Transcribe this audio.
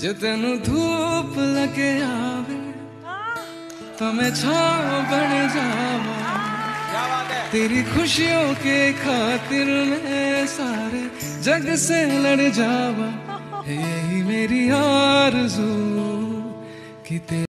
ਜੇ ਤੈਨੂੰ ਧੂਪ ਲੱਗੇ ਆਵੇ ਤਾਂ ਮੈਂ ਛਾਂ ਬਣ ਜਾਵਾਂ तेरी खुशियों के खातिर मैं सारे जग से लड़ जावा। यही मेरी आरज़ू कि